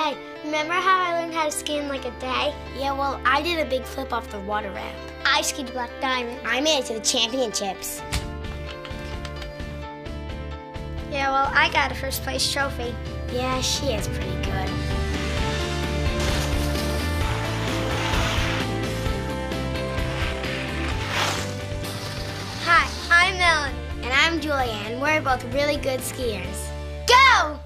Hey, remember how I learned how to ski in like a day? Yeah, well, I did a big flip off the water ramp. I skied Black Diamond. I made it to the championships. Yeah, well, I got a first place trophy. Yeah, she is pretty good. Hi, I'm Ellen. And I'm Julianne. We're both really good skiers. Go!